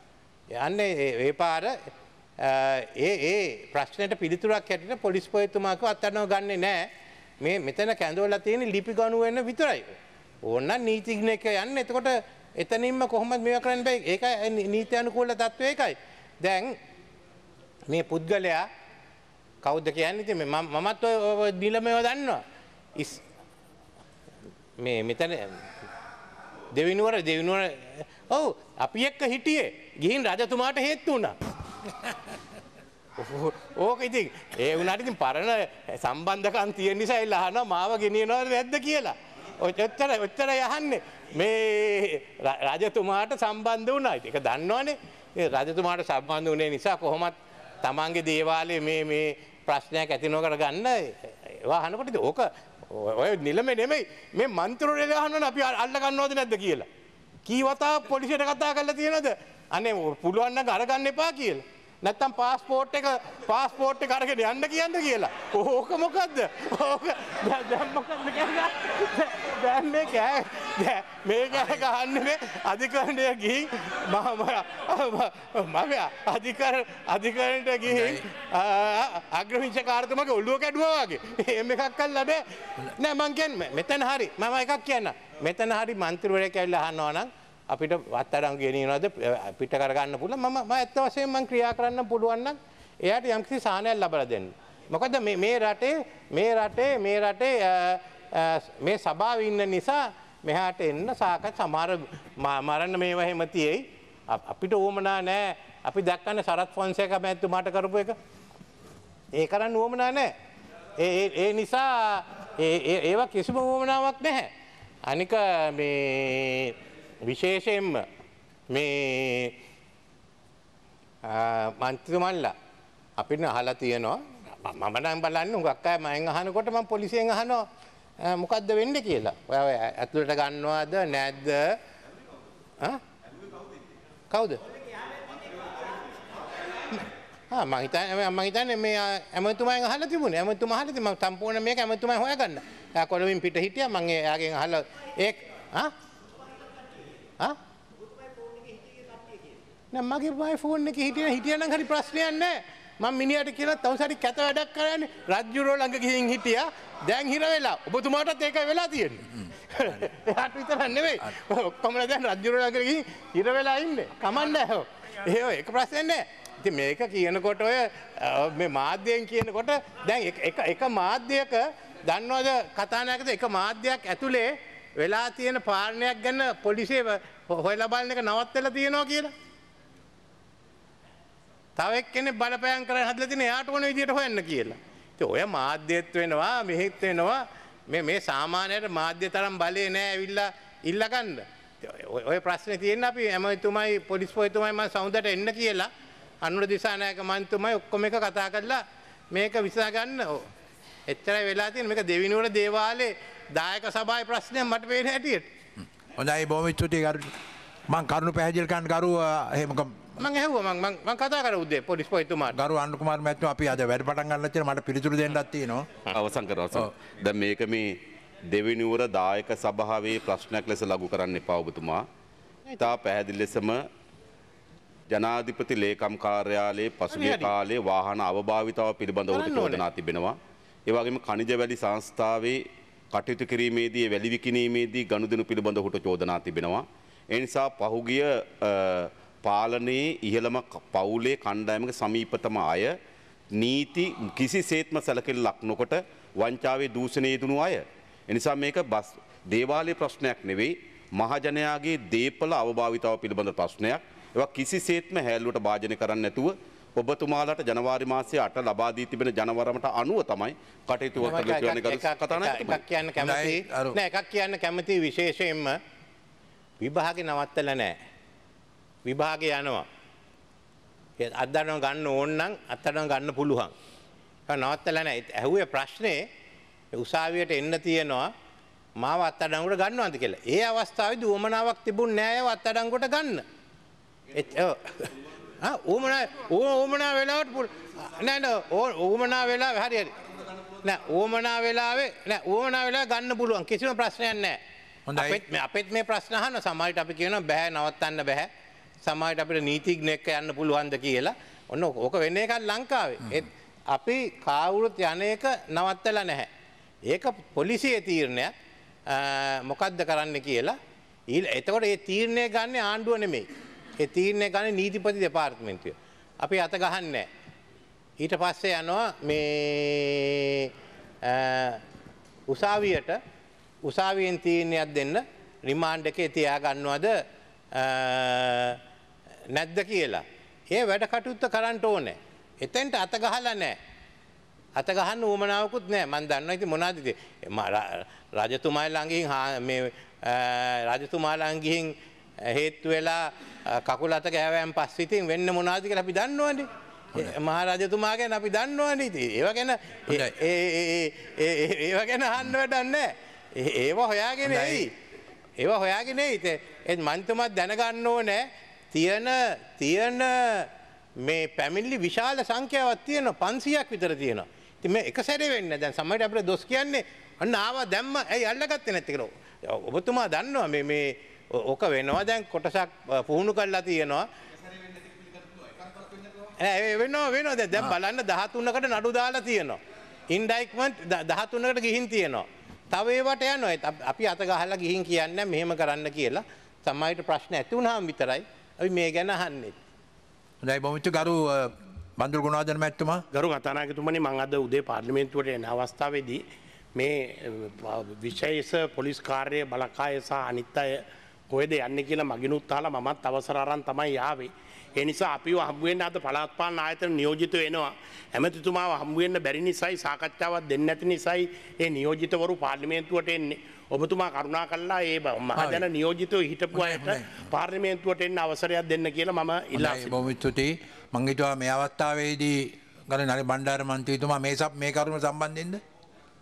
යන්න ඒ පාර ඒ ඒ ප්‍රශ්නයට පිළිතුරක් හැටිට පොලිස් පොයතුමාක අත්තනව ගන්නේ නෑ මේ මෙතන කැඳවල තියෙන ලිපි ගනුවන්න විතරයි. ඕන්න නීතිග්න එක යන්න එතකොට එතනින්ම කොහොමත් මේ කරන්න බයි ඒක නීති අනුකූල තත්ත්ව එකයි. දැන් මේ පුද්ගලයා කෞද්ද කියන්න ති මමත් දිලමව දන්නවා. ඉස් මේ මෙතන දෙවිනුවර දෙවිනුවර ඔවු අපි එක්ක හිටියේ ගිහින් රජතුමාට හේත්තු වුණා. ඕක ඉතින් ඒ වුණට ඉතින් පරණ සම්බන්ධකන් තියෙන නිසා එල්ල අහන මාව ගෙනියනවද නැද්ද කියලා. ඔච්චර ඔච්චර යහන්නේ මේ රජතුමාට සම්බන්ධ වුණා. ඒක දන්නවනේ. රජතුමාට සම්බන්ධ වුණේ නිසා කොහොමත් තමන්ගේ දේවාලයේ මේ මේ ප්‍රශ්නයක් ඇති නොකර ගන්න ඒවා අහනකොට ඕක ඔය නිලම නෙමෙයි මේ මන්ත්‍රෝරය ගහන්න අපි අල්ල ගන්නවද නැද්ද කියලා. කීවතා පොලිසියට කතා කරලා තියෙනවද? අනේ පුළුවන් නම් අරගන්න එපා කියලා. නැත්තම් පාස්පෝට් එක පාස්පෝට් එක අරගෙන යන්න කියන්න කියලා. ඕක මොකද්ද? ඕක දැන් මොකද්ද කියන්නේ? දැන් මේ කෑ මේ කෑ ගහන්නේ අධිකරණය ගිහින් මම අධිකර අධිකරණයට ගිහින් අග්‍රවිංශකාරතුමගේ ඔළුව කැඩුවා වගේ. එහෙම එකක් කළා බෑ. නෑ මං කියන්නේ මෙතන හරි මම එකක් කියන්න. මෙතන හරි මන්ත්‍රීවරයෙක් ඇවිල්ලා අහනවා නම් අපිට වත්තඩම් ගෙනනවද පිට කරගන්න පුල ම ඇත්ත වසයෙන් මං ක්‍රියා කරන්න පුළුවන්න එයට යම්කිසි සානයක් ලබල දෙන්න. මොකද මේ රටේ මේ රටේ මේ රටේ මේ සභාව ඉන්න නිසා මෙහාට එන්න සාක සමාර මරන්න මේ වහෙම තියෙයි. අපිට ඕමනා නෑ. අපි දක්කන්න සරත් ෆොන්සේක මැත්තු මට කරපු එක. ඒ කරන්න ඕමනා නෑ. ඒ නිසා ඒවා කිසිම ඕමනාවක් නැහැ. අනික මේ විශේෂයෙන්ම මේ මන්ත්‍රතුමල්ලා අපිට අහලා තියෙනවා මම නම් බලන්න හුඟක් අය මයෙන් අහනකොට මම පොලිසියෙන් අහනවා. මොකක්ද වෙන්න කියලා? ඔය ඇතුළට ගන්නවාද නැද්ද? කවුද? මහිත මහිතන මේ ඇමතුමයි හල තිබුණ. ඇමතුම හල ම සම්පූර්ණ මේ ඇමතුමයි හොයගන්න. කොළවින් පිට හිටිය. මගේ යාගෙන් හල ඒ මගේ බයි ෆෝන් එක හිටිය. හිටියන හරි ප්‍රශ්නයන්න ම මිනිට කියලා තවසරි කැත වැඩක් කරන්න. රජ්ජුරෝ ළඟ ගිහින් හිටිය. දැන් හිර වෙලා. ඔබතුමාටත් ඒක වෙලා තියෙන එහට විතරන්නෙවෙයි ඔක්කොමල දැන් රජ්ජුර ළඟ ගිහින් හිර වෙලා ඉන්න. කමන්න හෝ ඒ එක ප්‍රශ්නයන්නේ ඉති මේක කියනකොට ඔය මේ මාධ්‍යයෙන් කියනකොට දැන් එක මාධ්‍යයක දන්නවද කතානයකද එක මාධ්‍යයක් ඇතුළේ වෙලා තියෙන පාලනයක් ගැන්න පොලිසේ හොය ලබාලන එක නවත්තල තියෙනවා කියලා තවක් කෙනෙ බලපයන් කර හදල තින යාට ඕන විදිට හොයන්න කියලා. ඔය මාධ්‍යත් වෙනවා මෙහෙත් වෙනවා මේ සාමානයට මාධ්‍ය තරම් බලය නෑ ඇවිල්ලා ඉල්ලකන්න. ඔය ප්‍රශ්න තියෙන් අපි ඇමතුමයි පොලිස් පොයතුමයිම සෞදට එන්න කියලා අනුර දිසානයක මන්තුමයි ඔක්කොම එක කතා කරලා මේක විසාගන්න ඕ. එච්චර වෙලා තියෙන මේක දෙවිනුවට දේවාලේ දායක සභායි ප්‍රශ්නය මට පේන හැටියට. හොඳයි බොම ස්තුතියි මං කරුණු පැහැදිල්කන් කරුව හෙමක මං ඇහුව මං මං කතා කර උදේ පොලිස් පොයිතුමාට ගරු අන්කුමාර මැත්ම අපි අද වැඩ පටන් ගන්න තියෙන මට පිළිතුරු දෙන්නත් තියෙනවා. අවසන් කරවස දැන් මේක මේ දෙවෙනිවර දායක සභාවේ ප්‍රශ්නයක් ලෙස ලඝු කරන්න එපා ඔබතුමා. ඉතා පැහැදිලි ලෙසම ජනාධිපති ලේකම් කාර්යාලයේ පසුගිය කාලේ වාහන අවභාවිතාව පිළිබඳව චෝදනා තිබෙනවා. ඒ වගේම කනිජ වැලි සංස්ථාවේ කටයුතු කිරීමේදී වැලි විකිණීමේදී ගනුදෙනු පිළිබඳව ඔහුට චෝදනා තිබෙනවා. ඒ නිසා පහුගිය පාලනයේ ඉහළම පවුලේ කණ්ඩායමක සමීපතම අය නීති කිසිසේත්ම සැලකිල්ලක් නොකොට වංචාවේ දූෂණය යෙදුණු අය. එනිසා මේක බස් දේවාලය ප්‍රශ්නයක් නෙවෙයි මහජනයාගේ දේපල අවභාවිතාව පිළිබඳ ප්‍රශ්නයක් ඒවා කිසිසේත්ම හැල්ලුවට භාජනය කරන්න නැතුව ඔබතුමාලට ජනවාරි මාසය අට ලබාදී තිබෙන ජනවරමට අනුව තමයි කටයුතු කතන එකක් කියන්න කැමති එකක් කියන්න කැමති විශේෂයෙන්ම විභාග නවත්තල නෑ. විභාග යනවා. අදන්න ගන්න ඕන්නම් අත්තටම ගන්න පුළුවන්. නවත්තල නෑ ඇහුවේ ප්‍රශ්නය උසාවියට එන්න තියෙනවා මාව අත්තඩංගුට ගන්නවන්ද කියලා. ඒ අවස්ථාවද උවමනාවක් තිබුණ නෑය අත්තඩංගොට ගන්න. ඕමන ඕමනා වෙලාවට නැන ඕමනා වෙලා හරි නෑ ඕමනා වෙලාවේ නෑ ඕමනා වෙලා ගන්න පුළුවන් කිසිම ප්‍රශ්නයක් නෑ. හොඳ අපත් මේ ප්‍රශ්නහන සමයිට අපි කියන බැහැ නවත්තන්න බැහැ සමයිට අපිට නීතිග්නෙක්ක යන්න පුළුවන්ද කියලා ඔන්න ඕක වෙන්න එකත් ලංකාවේ. එත් අපි කාවුරුත් යනයක නවත්තල නැහැ. ඒක පොලිසිය තීරණයක් මොකක්ද කරන්න කියලා ඊල් එතකොට ඒ තීරණය ගන්න ආණ්ඩුව නෙමෙයි. ඒ තීරණය ගන්න නීතිපති දෙපාර්තමෙන්තුව. අපි අත ගහන්නේ. ඊට පස්සේ යනවා මේ උසාවියට උසාවියෙන් තීරණයක් දෙන්න රිමාන්්ඩ එකේ තියා ගන්නවද නැද්ද කියලා. ඒ වැඩ කටයුත්ත කරන්නට ඕනෑ. එතැන්ට අත ගහලා නෑ. අත ගහන්න ූමනාවකුත් නෑ මන් දන්න ඇති මොනාදද රජතුමයි ළඟින් රජතුමාලංගිහින් හේත්තු වෙලා කකුල අත ගෑවෑම් පස්සිතින් වෙන්න මොනාදික අපි දන්නවනේ. මහරජතුමාගෙන අපි දන්නවන ඉති ඒව ගැන ඒව ගැන හන්න වැඩන්න ඒවා හොයාගෙන ඇයි ඒවා හොයාගෙන ඉත එත් මන්තුමත් දැනගන්න ඕනෑ තියන තියන මේ පැමිල්ලි විශාල සංඛ්‍යාවත් තියන පන්සියක් විතර තියෙනවා. තිම එක සැරේ වෙන්න දැන් සමට අපට දොස් කියන්නේ අන්න ආවා දැම්ම. ඇයි අල්ලගත්ත නැතිකර ඔබතුමා දන්නවා මේ මේ ඕක වෙනවා. දැන් කොටසක් පුහුණු කල්ලා තියෙනවා. වෙනවා වෙනවා. දැම් බලන්න දහතුන්නකට නඩු දාලා තියෙනවා. ඉන්ඩයික්මන්ට් දහතුන්නකට ගිහින් තියෙනවා. තවේවට යනවා. අපි අත ගහලා ගිහින් කියන්න මෙහෙම කරන්න කියලා. සමයිට ප්‍රශ්න ඇතිවුණහම් විතරයි අපි මේ ගැන හන්නේ. දැයි බොමිච්ච ගරු බන්දුර ගුණාදන මැත්තුමා. ගරු කතානාගතුමනි මං අද උදේ පාර්ලිමේන්තුවට එන අවස්ථාවේදී මේ විශේෂ පොලිස් කාර්ය බලකාය සහ අනිත් අය කොයද යන්න කියලා මගිනුත් තාලා මමත් අවසර අරන් තමයි යාවේ. ඒ නිසා අපිව හම්බුවෙන් අද පළාත්පාලන ආයතන නියෝජිත වෙනවා. ඇමතිතුමාව හම්බුවෙන්න බැරි නිසායි සාකච්ඡාවක් දෙන්න නැති නිසායි ඒ නියෝජිතවරු පාර්ලිමේන්තුවට එන්නේ. ඔබතුමා කරුණා කල්ලා ඒ මහජන නියෝජිතව හිටපු අයට පාර්ලිමේන්තුවට එන්න අවසරයක් දෙන්න කියලා මම ඉල්ලා බොමිස්තුතියි මංගිතුවා මේ අවස්ථාවේදී ගල නරි බණ්ඩාර මන්තීතුමා මේ සබ් මේ කරුණ සම්බන්ධෙන්ද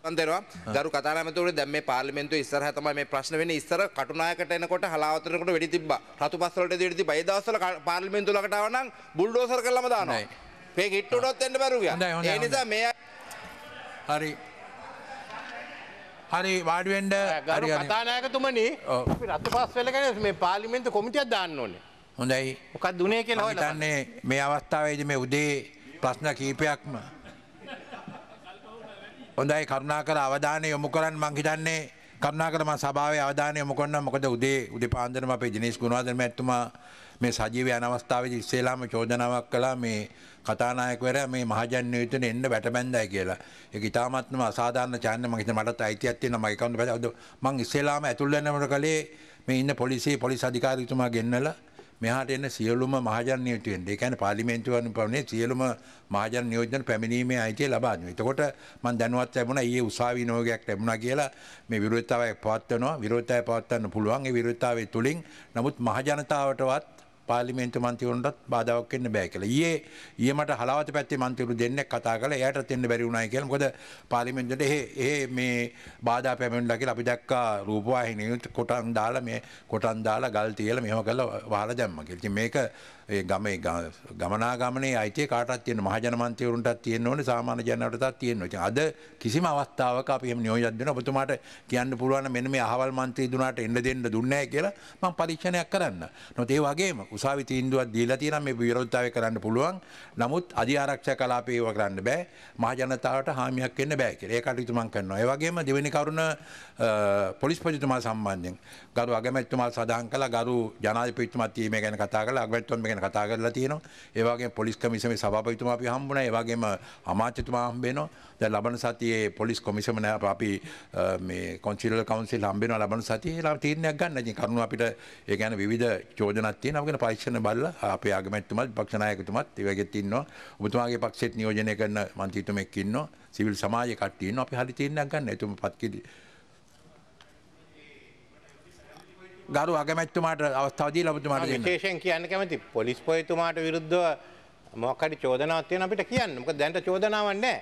අන්තෙනවා ගරු කතානමතුරේ දැන් මේ පාර්ලිමේන්තුවේ ඉස්සරහ තමයි මේ ප්‍රශ්න වෙන්නේ. ඉස්සර කටුනායකට එනකොට හලාවතරනකොට වෙඩි තිබ්බා. රතු පස්සවලට වෙඩි තිබ්බා. ඒ දවස්වල ක- පාර්ලිමේන්තුව ළඟට ආව නම් බුල්ඩෝසර් කරලාම දානවා. හොඳයි. මේ කිට්ටුනොත් එන්න ඒ නිසා මේ හරි. හරි වාඩිවෙන්ඩ ගරු කතානායකතුමනි රත්ත පස් වෙලගෙන මේ පාලිමෙන්තු කොමිටියක් දාන්න ඕනේ. හොඳයි. මොකක් දුනේ කියලා හොයලා බලන්න. හිතන්නේ මේ අවස්ථාවේදී මේ උදේ ප්‍රශ්න කීපයක්ම හොඳයි කරුණාකර අවධානය යොමු කරන්න මං හිතන්නේ. කරුණාකර මම සභාවේ අවධානය යොමු කරන්න. මොකද උදේ උදේ පාන්දරම අපේ දිනේෂ් ගුණවර්ධන මැතිතුමා මේ සජීව යන අවස්ථාවේදී ඉස්සෙල්ලාම චෝදනාවක් කළා මේ කතානායකවරයා මේ මහජන නියුතන එන්න වැටබැන්දයි කියලා. ඒක ඉතාමත්ම අසාධාරණ චාන්‍ය මම හිතන මටත් අයිතියක් තියෙනවා. මගේ කවුන්ට් බැලුවද? මං ඉස්සෙල්ලාම ඇතුල් වෙනකොට කලේ මේ ඉන්න පොලිසිය පොලිස් අධිකාරීතුමා ගෙන්නලා මෙහාට එන්න සියලුම මහජන නියෝජිතයන් ඒ කියන්නේ පාර්ලිමේන්තුවන් පවනේ සියලුම මහජන නියෝජන පැමිණීමේ අයිතිය ලබා දෙනවා. එතකොට මම දැනුවත් ලැබුණා ඊයේ උසාවි නියෝගයක් ලැබුණා කියලා මේ විරෝධතාවයක් පවත්වනවා. විරෝධතාවය පවත්වන්න පුළුවන්. ඒ විරෝධතාවය තුලින් නමුත් මහජනතාවටවත් පාර්ලිමේන්තු මන්ත්‍රීවරුන්ටත් බාධාවක් වෙන්න බෑ කියලා. ඊයේ ඊයේ මට හලාවත පැත්තේ මන්ත්‍රීවරු දෙන්නෙක් කතා කළා. එයාටත් එන්න බැරි වුණායි කියලා. මොකද පාර්ලිමේන්තුවට එහෙ එහෙ මේ බාධා පැමිණිලා කියලා අපි දැක්කා රූපවාහිනියට කොටන් දාලා මේ කොටන් දාලා ගල් තියලා මෙහෙම කරලා වහලා දැම්මා කියලා. ඉතින් මේක ඒ ගමේ ග- ගමනාගමනේ අයිතිය කාටවත් තියෙන මහජන මන්ත්‍රීවරුන්ටත් තියෙන්න ඕනේ සාමාන්‍ය ජනතාවටත් තියෙන්න ඕනේ. ඉතින් අද කිසිම අවස්ථාවක අපි එහෙම නියෝජනයක් දෙනවා ඔබතුමාට කියන්න පුළුවන් නම් මෙන්න මේ අහවල් මන්ත්‍රී දුනාට එන්න දෙන්න දුන්නේ නැහැ කියලා මම පරීක්ෂණයක් කරන්න. නමුත් ඒ වගේම උසාවි තීන්දුවක් දීලා තියෙනවා මේ විරෝධතාවය කරන්න පුළුවන්. නමුත් අධි ආරක්ෂක කලාපේ ඒව කරන්න බෑ. මහ ජනතාවට හාමියක් වෙන්න බෑ කියලා. ඒ කටයුතු මම කරනවා. ඒ වගේම දෙවෙනි කරුණ අ, පොලිස් පොලිස්පතිතුමා සම්බන්ධයෙන් ගරු අගමැතිතුමා සඳහන් කළා ගරු ජනාධිපතිතුමාත් මේ ගැන කතා කළා අගමැතිතුමා මේ ගැන කතා කරලා තියෙනවා. ඒ වගේම පොලිස් කමිෂමේ සභාපතිතුමා අපි හම්බුණා. ඒ වගේම අමාත්‍යතුමා හම්බ වෙනවා. දැන් ලබන සතියේ පොලිස් කොමිසම නෑ අපි අ, මේ කොන්සිලර් කවුන්සිල් හම්බ වෙනවා ලබන සතියේ ඒලා තීරණයක් ගන්න. ඉතින් කරුණු අපිට ඒ ගැන විවිධ චෝදනාවක් තියෙනවා. අපි ගැන පරීක්ෂණ බලලා අපේ අගමැතිතුමාත් විපක්ෂ නායකතුමාත් ඒ වගේත් ඉන්නවා. ඔබතුමාගේ පක්ෂෙත් නියෝජනය කරන මන්ත්‍රීතුමෙක් ඉන්නවා. සිවිල් සමාජයේ කට්ටිය ඉන්නවා. අපි හරි තීරණයක් ගන්න. එතුම පත් කිරි ගරු අගමැත්තුමාට අවස්ථාවදී ලබතුමාට දෙන්න. විශේෂයෙන් කියන්න කැමති පොලිස් පොයතුමාට විරුද්ධව මොකක්හරි චෝදනාවක් තියෙනවා අපිට කියන්න. මොකද දැන්ට චෝදනාවක් නැහැ.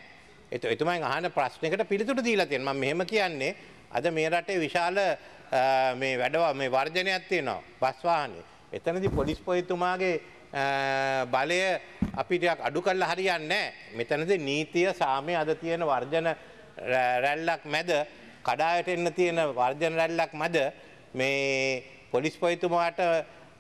එත එතුමන් අහන ප්‍රශ්නයකට පිළිතුරු දීලා තියෙනවා. මම මෙහෙම කියන්නේ අද මේ රටේ විශාල මේ වැඩව මේ වර්ජනයක් තියෙනවා බස් වාහනේ. එතනදී පොලිස් පොයතුමාගේ බලය අපිට ටිකක් අඩු කරලා හරියන්නේ. මෙතනදී නීතිය සාමය අද තියෙන වර්ජන රැල්ලක් මැද කඩායට එන්න තියෙන වර්ජන රැල්ලක් මැද මේ පොලිස් පොයිතුමාට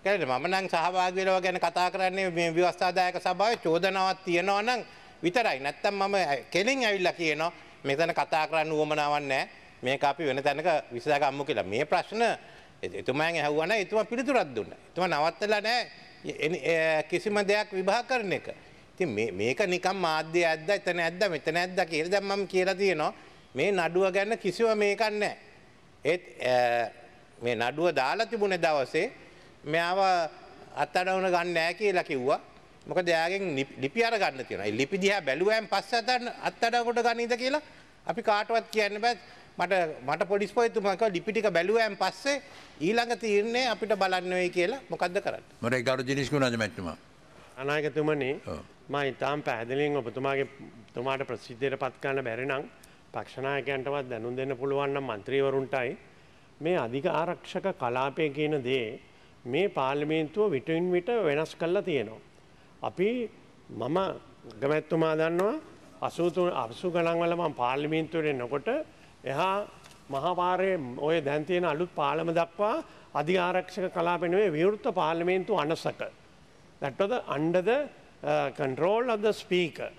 කැන මම නං සහභාගලව ගැන කතා කරන්නේ මේ ව්‍යවස්ථාදායක සභාව චෝදනාවත් තියෙනවා නම් විතරයි. නැත්තම් මම කෙලින් ඇවිල්ල කියනවා මෙතන කතා කරන්න වුවමනාවන්නෑ මේක අපි වෙන තැනක විසාගම්මු කියලා. මේ ප්‍රශ්න එතුමන් හැවන එතුම පිළිතුරත් දුන්න. එතුම නවත්තල නෑ එ- එ- කිසිම දෙයක් විභා කරන එක. ඉතින් මේ- මේක නිකම් මාධ්‍ය ඇද්ද එතන ඇද්ද මෙතන ඇද්ද කියල දැම්මම් කියලා තියෙනවා. මේ නඩුව ගැන්න කිසිව මේකන්නෑ ඒත් ඈ, මේ නඩුව දාලා තිබුණ දවසේ මෙයාව අත්තඩවන ගන්න නෑ කියලා කිව්වා මොක දයාගෙන් ලිපි අර ගන්න තියෙන ලිපි දිහා බැලුවෑම් පස්ස අතන්න අත්තඩකොට ගනීද කියලා අපි කාටවත් කියන්න බෑ මට මට පොලිස් පොයතුමක ලිපිටික බැලුවෑම් පස්සේ ඊළඟ තීරණය අපිට බලන්න වෙයි කියලා මොකක්ද කරන්න මට ගරු ජනිස්කුණ මැත්තුමා. අනාගතුමනි ඔව්. ම ඉතාම් පැහැදිලින් ඔබතුමාගේ තුමාට ප්‍රසිද්ධයට පත් කරන්න බැරිනම් පක්ෂනායකයන්ටවත් දැනුම් දෙන්න පුළුවන්න මන්ත්‍රීවරුන්ටයි මේ අධික ආරක්ෂක කලාපය කියන දේ මේ පාර්ලිමේන්තුව විටයින් විට වෙනස් කල්ලා තියෙනවා. අපි මම ගමැත්තුමා දන්නවා අසූතු අසු ගණන්වල මම පාර්ලිමේන්තුවරෙන් නොකොට එහා මහපාරය ඔය දැන්තියෙන අලුත් පාලම දක්වා අධි ආරක්ෂක කලාපෙනුවේ විවෘත්ත පාර්ලිමේන්තු අනසක. that was the, under the uh, control of the speaker.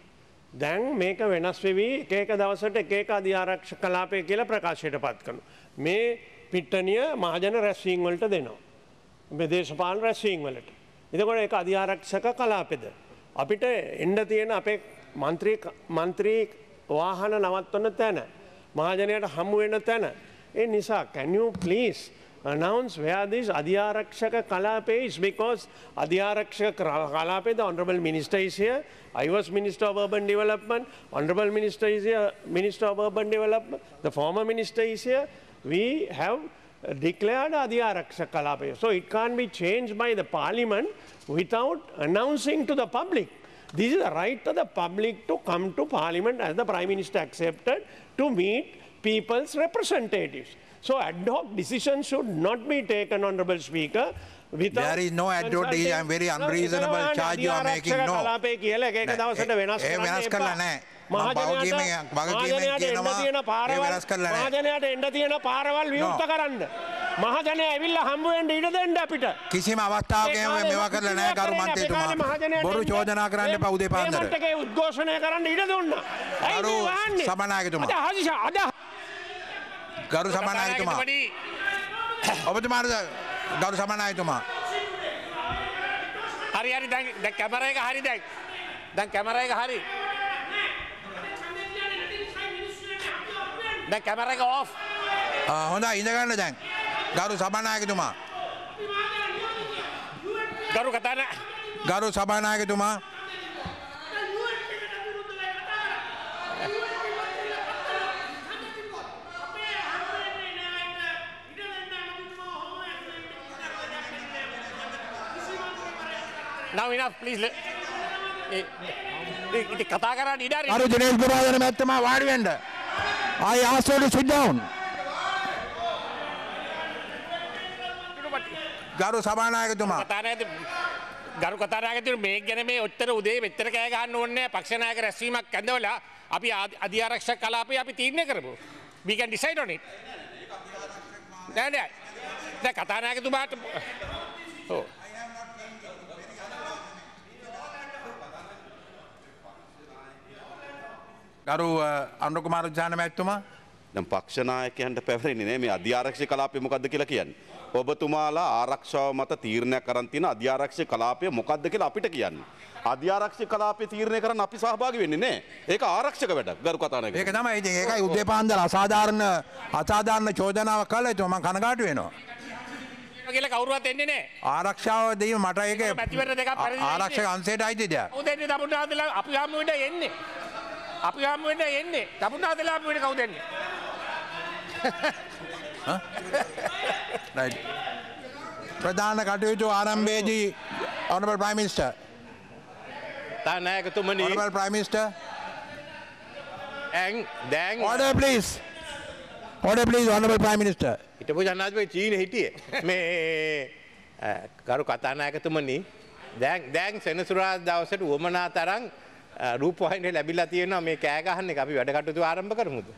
දැන් මේක වෙනස් වෙවී ඒක දවසට ඒක අධ්‍යාරක්ෂ කලාපය කියලා ප්‍රකාශයට පත් කනු. මේ පිට්ටනිය මහජන රැස්වීම් වලට දෙනවා. මේ දේශපාලන රැස්වීම් වලට. එතකොට ඒක අධ්‍යාරක්ෂක කලාපෙද. අපිට එන්ඩ තියෙන අපේ මන්ත්‍රී මන්ත්‍රී වාහන නවත්වන්න තැන. මහජනයට හමු වෙන තැන. ඒ නිසා can you please announce where this Adhyarakshaka Kalape is because Adhyarakshaka Kalape, the Honorable Minister is here. I was Minister of Urban Development. Honorable Minister is here, Minister of Urban Development. The former Minister is here. We have declared Adhyarakshaka Kalape. So it can't be changed by the Parliament without announcing to the public. This is the right of the public to come to parliament as the prime minister accepted to meet people's representatives. So ad hoc decisions should not be taken, honorable speaker. without There is no ad hoc decision. I'm very unreasonable No, charge you are making. No. මහජනයාට- මහජනයාට එන්න කියනවා, තියෙන පාරවල්. මහජනයාට එන්න තියෙන පාරවල් විවෘත කරන්න. මහජනය ඇවිල්ලා හම්බ වෙන්න ඉඩ දෙන්න අපිට. කිසිම අවස්ථාවක ඒ කාලේ මේවා කරලා නෑ කරු අපේ මන්ත්‍රීතුමා. කාලේ මහජනයාට බොරු චෝදනා කරන්න එපා උදේ පාන්දර. ඒ මට්ටකේ උද්ඝෝෂණය කරන්න ඉඩ දුන්නා. ඇයි මේ වහන්නේ? සභානායකතුමා. අද හදිසි අද ගරු සභානායකතුමා. ඔබතුමාට ගරු සභානායකතුමා. හරි හරි දැන් දැන් කැමර එක හරි දැන් දැන් කැමර එක හරි දැන් කැමර එක ආ, හොඳයි ඉඳගන්න දැන්. ගරු සභානායකතුමා. ගරු කතාන ගරු සභානායකතුමා. now enough please le- ඒ- ඒ- ඉතින් කතා කරන්න ඉඩ ගරු දිනේෂ් පුරාදන මැත්තමා වාඩි වෙන්න. I ask you to sit down. ගරු සභානායකතුමා. ගරු කතානායකතුරු මේ ගැන මේ ඔච්චර උදේ මෙච්චර කෑ ගහන්න ඕනේ නැහැ. පක්ෂ නායක රැස්වීමක් ඇඳවලා අපි අධිආරක්ෂක කලාපය අපි තීරණය කරමු. we can decide on it. නෑ නෑ. දැන් කතානායකතුමාට ඔව්. ගරු අනුර කුමාර ජාන මැතිතුමා. පක්ෂනායකයන්ට පැවරෙන්නේ නෑ මේ අධ්‍යාරක්ෂ කලාපය මොකක්ද කියලා කියන්නේ. ඔබතුමාලා ආරක්ෂාව මත තීරණයක් කරන් තියෙන අධ්‍යාරක්ෂ කලාපය මොකක්ද කියලා අපිට කියන්නේ. අධ්‍යාරක්ෂ කලාපය තීරණය කරන්න අපි සහභාගී වෙන්නේ නෑ. ඒක ආරක්ෂක වැඩක්. ගරු කතානායක. ඒක තමයි ඉතින් ඒකයි උදේ පාන්දර අසාධාරණ අසාධාරණ චෝදනාවක් කළා ඒක මම කනගාටු වෙනවා. කියලා කවුරුවත් එන්නේ නැහැ. ආරක්ෂාව දීම මට ඒක දෙකක් පරිදි ආරක්ෂක අංශයට අයිති දෙයක්. කවුද එන්නේ තමුන්නාදලා අපි වෙන්න එන්නේ. අපි හම්බ වෙන්න එන්නේ. තමුන්නාදලා හම්බ වෙන්න කවුද එන්නේ? ප්‍රධාන කටයුතු ආරම්භයේදී Honorable Prime Minister. තානායකතුමනි Honorable Prime Minister. ඇන් දැන් Order please. Order please Honorable Prime Minister. හිටපු ජනාධිපති චීන හිටිය මේ ගරු කතානායකතුමනි දැන් දැන් සෙනසුරා දවසට වුවමනා තරම් රූපවාහිනිය ලැබිලා තියෙනවා මේ කෑ ගහන්න එක අපි වැඩ කටයුතු ආරම්භ කරමුද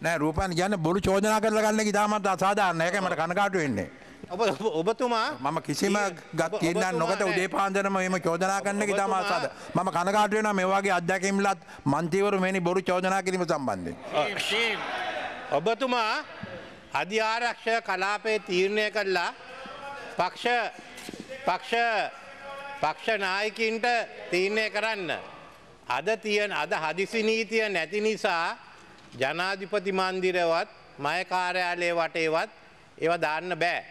නෑ රූපන් කියන්නේ බොරු චෝදනා කරලා ගන්න එක ඉතාමත් අසාධාරණ. ඒකයි මට කනගාටු වෙන්නේ. ඔබ ඔබ- ඔබතුමා මම කිසිම ගත් ඔබතුමා නොගත උදේ. පාන්දරම එහෙම චෝදනා කරන එක ඉතාම අසාධාරණ. මම කනගාටු වෙනවා මේ වගේ අත්දැකීම්ලත් මන්ත්‍රීවරු මෙනි බොරු චෝදනා කිරීම සම්බන්ධයෙන්. ඔබතුමා අධ්‍යාරක්ෂ කලාපේ තීරණය කරලා පක්ෂ පක්ෂ පක්ෂ නායකින්ට තීරණය කරන්න. අද තියන අද හදිසි නීතිය නැති නිසා ජනාධිපති මන්දිරවත් මයකාර්යාලය වටේවත් ඒව දාන්න බෑ.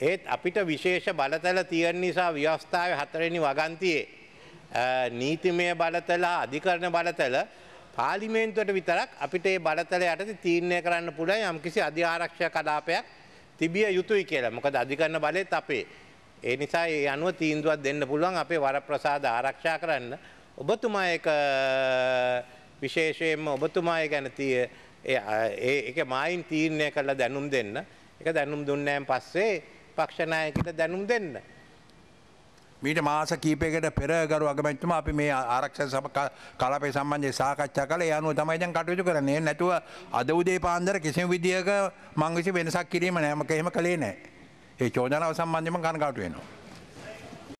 ඒත් අපිට විශේෂ බලතල තියෙන නිසා ව්‍යවස්ථාව හතරෙනි වගන්තියේ නීතිමය බලතලා අධිකරණ බලතල පාලිමේන්තුවට විතරක් අපිට ඒ බලතල යටතේ තීරණය කරන්න පුළුවන් යම්කිසි අධ්‍යාරක්ෂක කලාපයක් තිබිය යුතුයි කියලා. මොකද අධිකරණ බලෙත් අපේ. ඒ නිසා ඒ අනුව තීන්දුවක් දෙන්න පුළුවන් අපේ වරප්‍රසාද ආරක්ෂා කරන්න. ඔබතුමා ඒක විශේෂයෙන්ම ඔබතුමා ඒ ගැන තිය ඒ ඒක මායින් තීරණය කරලා දැනුම් දෙන්න. ඒක දැනුම් දුන්නෑන් පස්සේ පක්ෂනායකට දැනුම් දෙන්න. මීට මාස කීපයකට පෙර ගරු අගමැතිතුමා අපි මේ ආරක්ෂක සභ ක- කලාපය සම්බන්ධයෙන් සාකච්ඡා කළා. ඒ අනුව තමයි දැන් කටයුතු කරන්නේ. නැතුව අද උදේ පාන්දර කිසිම විදියක මං විසින් වෙනසක් කිරීම නෑ. මම එහෙම කළේ නෑ. ඒ චෝදනාව සම්බන්ධයෙන් මම කනගාටු වෙනවා.